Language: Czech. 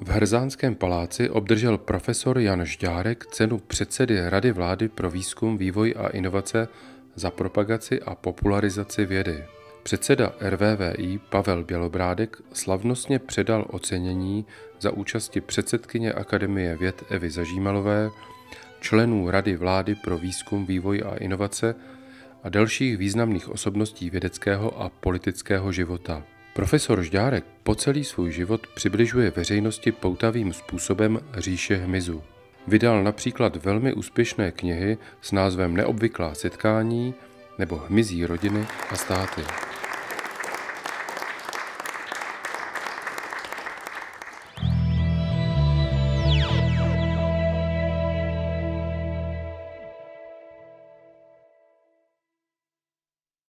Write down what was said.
V Hrzánském paláci obdržel profesor Jan Žďárek cenu předsedy Rady vlády pro výzkum, vývoj a inovace za propagaci a popularizaci vědy. Předseda RVVI Pavel Bělobrádek slavnostně předal ocenění za účasti předsedkyně Akademie věd Evy Zažímalové, členů Rady vlády pro výzkum, vývoj a inovace a dalších významných osobností vědeckého a politického života. Profesor Žďárek po celý svůj život přibližuje veřejnosti poutavým způsobem říše hmyzu. Vydal například velmi úspěšné knihy s názvem Neobvyklá setkání nebo Hmyzí rodiny a státy.